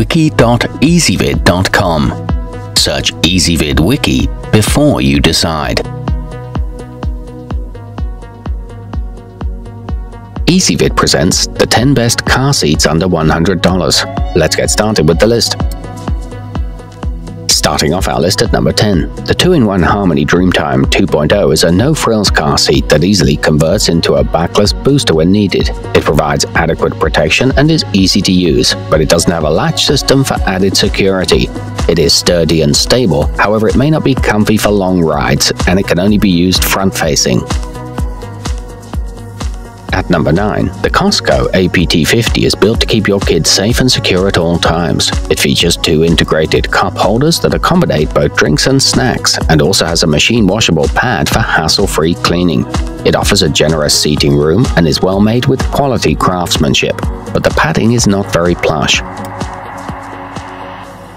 wiki.ezvid.com. Search Ezvid Wiki before you decide. Ezvid presents the 10 best car seats under $100. Let's get started with the list. Starting off our list at number 10, the 2-in-1 Harmony Dreamtime 2.0 is a no-frills car seat that easily converts into a backless booster when needed. It provides adequate protection and is easy to use, but it doesn't have a latch system for added security. It is sturdy and stable, however it may not be comfy for long rides, and it can only be used front-facing. At number 9, the Cosco APT50 is built to keep your kids safe and secure at all times. It features two integrated cup holders that accommodate both drinks and snacks, and also has a machine washable pad for hassle-free cleaning. It offers a generous seating room and is well made with quality craftsmanship, but the padding is not very plush.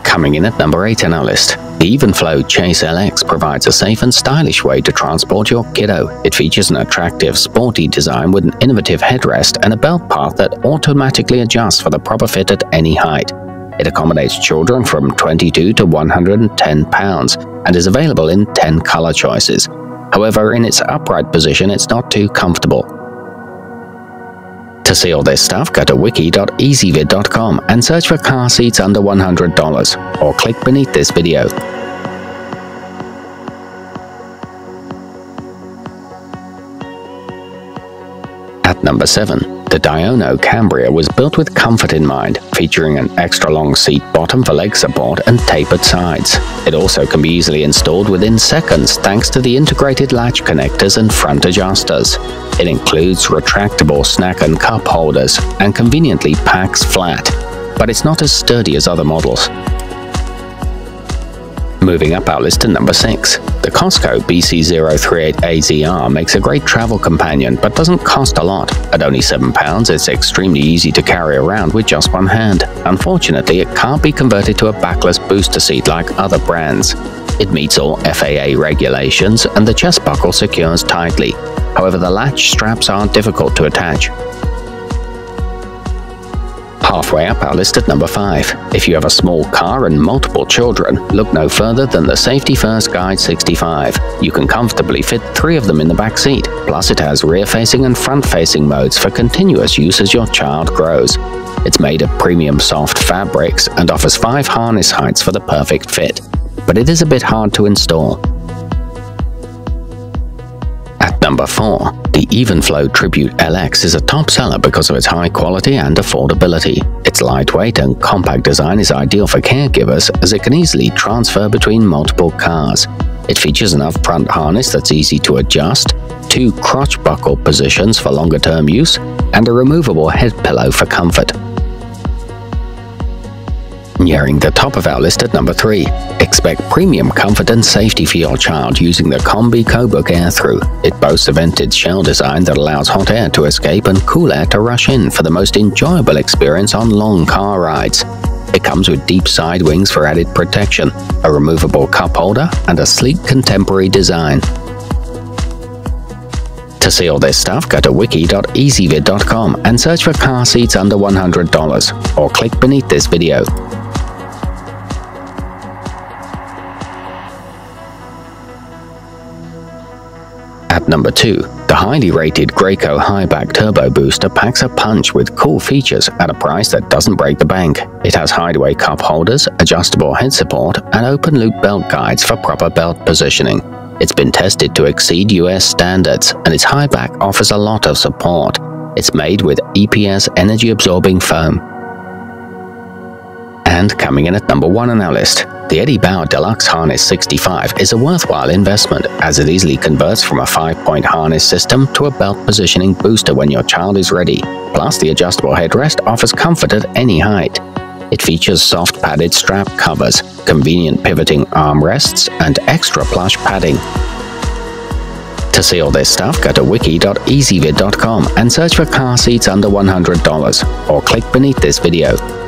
Coming in at number 8 on our list, the Evenflo Chase LX provides a safe and stylish way to transport your kiddo. It features an attractive, sporty design with an innovative headrest and a belt path that automatically adjusts for the proper fit at any height. It accommodates children from 22 to 110 pounds and is available in 10 color choices. However, in its upright position, it's not too comfortable. To see all this stuff, go to wiki.ezvid.com and search for car seats under $100, or click beneath this video. Number 7, the Diono Cambria was built with comfort in mind, featuring an extra long seat bottom for leg support and tapered sides. It also can be easily installed within seconds thanks to the integrated latch connectors and front adjusters. It includes retractable snack and cup holders and conveniently packs flat, but it's not as sturdy as other models. Moving up our list to number 6. The Cosco BC038AZR makes a great travel companion but doesn't cost a lot. At only £7, it's extremely easy to carry around with just one hand. Unfortunately, it can't be converted to a backless booster seat like other brands. It meets all FAA regulations and the chest buckle secures tightly. However, the latch straps are difficult to attach. Halfway up our list at number 5. If you have a small car and multiple children, look no further than the Safety First Guide 65. You can comfortably fit three of them in the back seat, plus it has rear-facing and front-facing modes for continuous use as your child grows. It's made of premium soft fabrics and offers five harness heights for the perfect fit, but it is a bit hard to install. At number 4, the Evenflo Tribute LX is a top seller because of its high quality and affordability. Its lightweight and compact design is ideal for caregivers as it can easily transfer between multiple cars. It features an up-front harness that's easy to adjust, two crotch buckle positions for longer-term use, and a removable head pillow for comfort. Nearing the top of our list at number 3. Expect premium comfort and safety for your child using the Combi Kobuk Air Thru. It boasts a vented shell design that allows hot air to escape and cool air to rush in for the most enjoyable experience on long car rides. It comes with deep side wings for added protection, a removable cup holder, and a sleek contemporary design. To see all this stuff, go to wiki.ezvid.com and search for car seats under $100, or click beneath this video. Number 2, the highly rated Graco Highback Turbo Booster packs a punch with cool features at a price that doesn't break the bank. It has hideaway cup holders, adjustable head support, and open-loop belt guides for proper belt positioning. It's been tested to exceed US standards, and its highback offers a lot of support. It's made with EPS energy-absorbing foam. And coming in at number 1 on our list, the Eddie Bauer Deluxe Harness 65 is a worthwhile investment as it easily converts from a 5-point harness system to a belt positioning booster when your child is ready. Plus, the adjustable headrest offers comfort at any height. It features soft padded strap covers, convenient pivoting armrests, and extra plush padding. To see all this stuff, go to wiki.ezvid.com and search for car seats under $100, or click beneath this video.